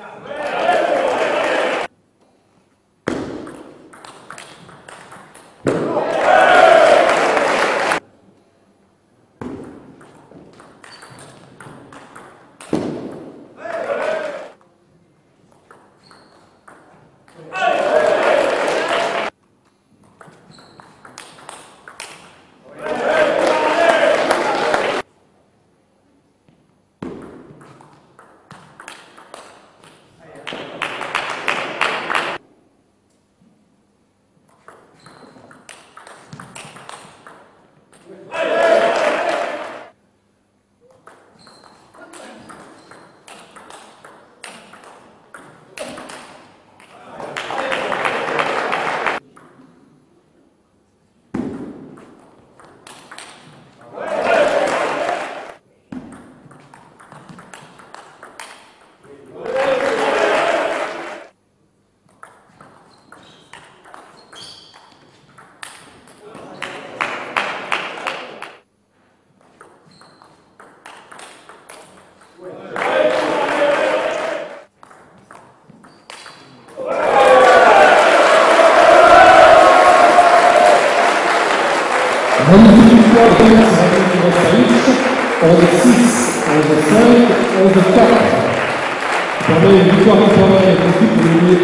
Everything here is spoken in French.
Yeah. Magnifique victoire de on the 6, on the 5, on the 4. Permet une victoire intérieure et profite de l'Union